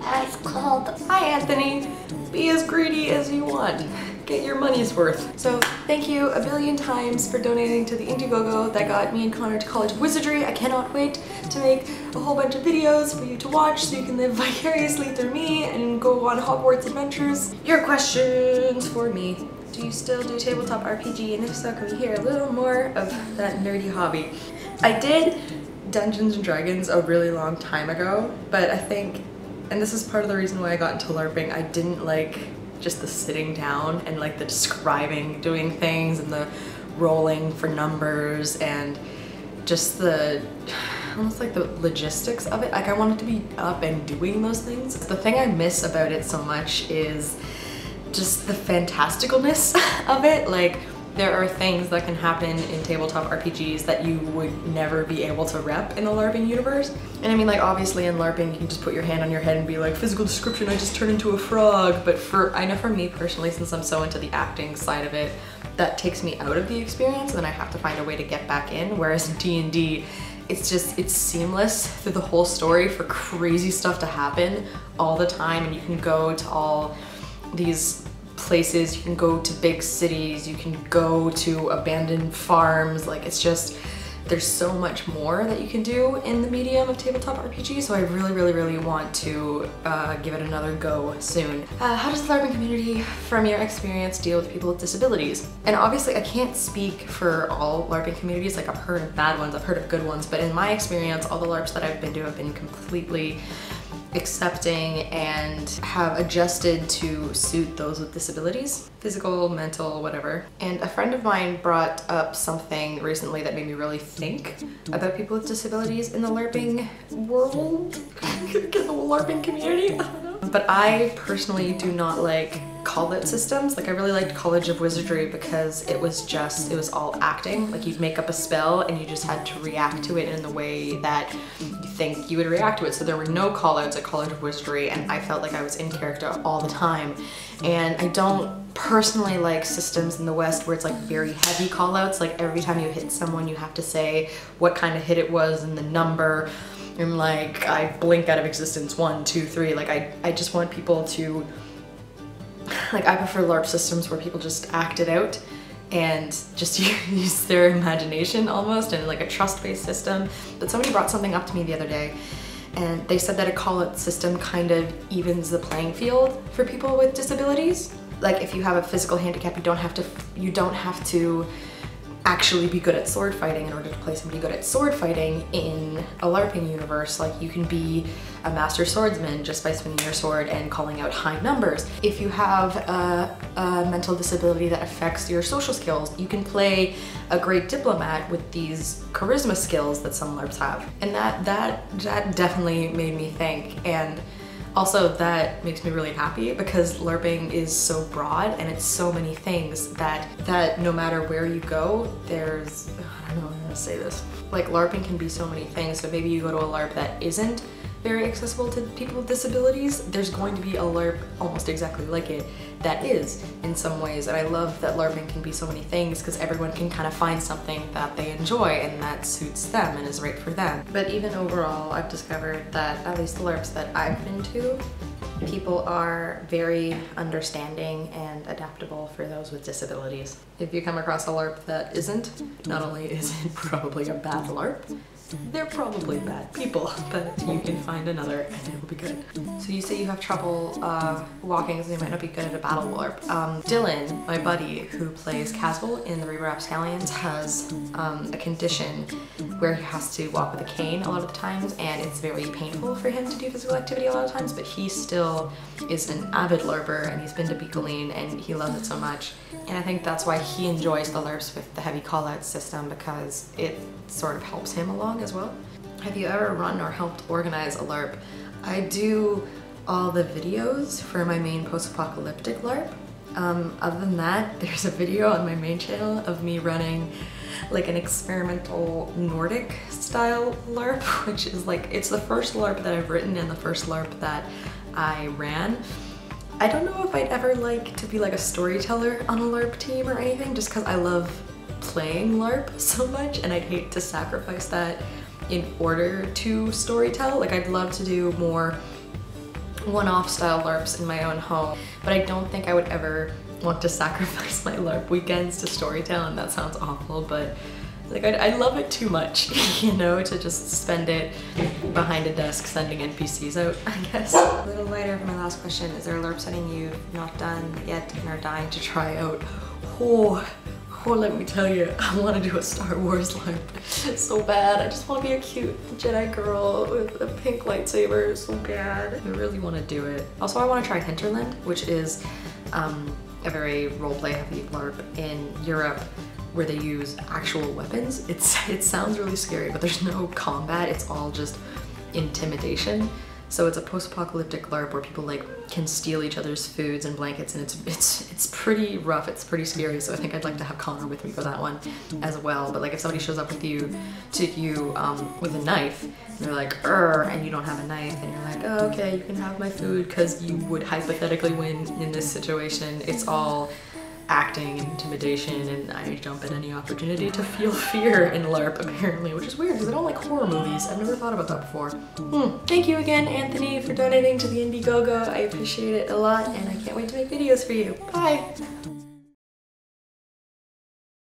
That's called. Hi, Anthony. Be as greedy as you want. Get your money's worth. So thank you a billion times for donating to the Indiegogo that got me and Connor to College of Wizardry. I cannot wait to make a whole bunch of videos for you to watch so you can live vicariously through me and go on Hogwarts adventures. Your questions for me. Do you still do tabletop RPG? And if so, can we hear a little more of that nerdy hobby? I did Dungeons and Dragons a really long time ago, but I think, and this is part of the reason why I got into LARPing, I didn't like just the sitting down and like the describing doing things and the rolling for numbers and just the almost like the logistics of it. Like I wanted to be up and doing those things. The thing I miss about it so much is just the fantasticalness of it. Like there are things that can happen in tabletop RPGs that you would never be able to rep in the LARPing universe. And I mean like obviously in LARPing you can just put your hand on your head and be like physical description I just turned into a frog. But for I know for me personally since I'm so into the acting side of it that takes me out of the experience and then I have to find a way to get back in. Whereas D&D it's just it's seamless through the whole story for crazy stuff to happen all the time. And you can go to all these places, you can go to big cities, you can go to abandoned farms, like it's just, there's so much more that you can do in the medium of tabletop RPG, so I really, really, really want to uh, give it another go soon. Uh, how does the LARPing community, from your experience, deal with people with disabilities? And obviously I can't speak for all LARPing communities, like I've heard of bad ones, I've heard of good ones, but in my experience, all the LARPs that I've been to have been completely accepting and have adjusted to suit those with disabilities, physical, mental, whatever. And a friend of mine brought up something recently that made me really think about people with disabilities in the LARPing world, in the LARPing community. But I personally do not like call-it systems. Like I really liked College of Wizardry because it was just, it was all acting. Like you'd make up a spell and you just had to react to it in the way that you think you would react to it. So there were no call-outs at College of Wizardry and I felt like I was in character all the time. And I don't personally like systems in the West where it's like very heavy callouts. Like every time you hit someone, you have to say what kind of hit it was and the number. And like, I blink out of existence, one, two, three. Like I, I just want people to like I prefer LARP systems where people just act it out and just use their imagination almost and like a trust-based system. But somebody brought something up to me the other day and they said that a call-it system kind of evens the playing field for people with disabilities. Like if you have a physical handicap, you don't have to, you don't have to actually be good at sword fighting in order to play somebody good at sword fighting in a LARPing universe. Like you can be a master swordsman just by swinging your sword and calling out high numbers. If you have a, a mental disability that affects your social skills, you can play a great diplomat with these charisma skills that some LARPs have. And that, that, that definitely made me think. And also, that makes me really happy because LARPing is so broad and it's so many things that that no matter where you go, there's, I don't know how to say this. Like LARPing can be so many things, so maybe you go to a LARP that isn't very accessible to people with disabilities, there's going to be a LARP almost exactly like it that is in some ways. And I love that LARPing can be so many things because everyone can kind of find something that they enjoy and that suits them and is right for them. But even overall, I've discovered that at least the LARPs that I've been to, people are very understanding and adaptable for those with disabilities. If you come across a LARP that isn't, not only is it probably a bad LARP, they're probably bad people, but you can find another and it will be good. So you say you have trouble uh, walking, so you might not be good at a battle LARP. Um, Dylan, my buddy who plays Caswell in the Reaver Rapscallions, has um, a condition where he has to walk with a cane a lot of the times, and it's very painful for him to do physical activity a lot of times, but he still is an avid LARPer, and he's been to Bicolline, and he loves it so much. And I think that's why he enjoys the LARPs with the heavy callout system, because it sort of helps him along as well. Have you ever run or helped organize a LARP? I do all the videos for my main post-apocalyptic LARP. Um, other than that, there's a video on my main channel of me running like an experimental Nordic style LARP, which is like, it's the first LARP that I've written and the first LARP that I ran. I don't know if I'd ever like to be like a storyteller on a LARP team or anything just because I love playing LARP so much and I'd hate to sacrifice that in order to storytell. Like I'd love to do more one-off style LARPs in my own home, but I don't think I would ever want to sacrifice my LARP weekends to storytell and that sounds awful, but like I, I love it too much, you know, to just spend it behind a desk sending NPCs out, I guess. A little lighter for my last question. Is there a LARP setting you've not done yet and are dying to try out? Oh, oh, let me tell you, I want to do a Star Wars LARP so bad. I just want to be a cute Jedi girl with a pink lightsaber so bad. I really want to do it. Also, I want to try Hinterland, which is um, a very roleplay heavy LARP in Europe where they use actual weapons. It's It sounds really scary, but there's no combat. It's all just intimidation. So it's a post-apocalyptic LARP where people like can steal each other's foods and blankets and it's it's it's pretty rough, it's pretty scary. So I think I'd like to have Connor with me for that one as well. But like if somebody shows up with you to you um, with a knife and they're like, er, and you don't have a knife and you're like, oh, okay, you can have my food because you would hypothetically win in this situation. It's all acting and intimidation and I jump at any opportunity to feel fear in LARP apparently, which is weird because I don't like horror movies. I've never thought about that before. Hmm. Thank you again, Anthony, for donating to the Indiegogo. I appreciate it a lot and I can't wait to make videos for you. Bye!